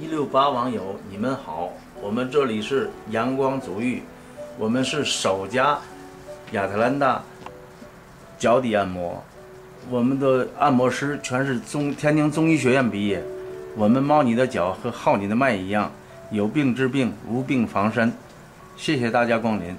一六八网友，你们好，我们这里是阳光足浴，我们是首家亚特兰大脚底按摩，我们的按摩师全是中天津中医学院毕业，我们猫你的脚和号你的脉一样，有病治病，无病防身，谢谢大家光临。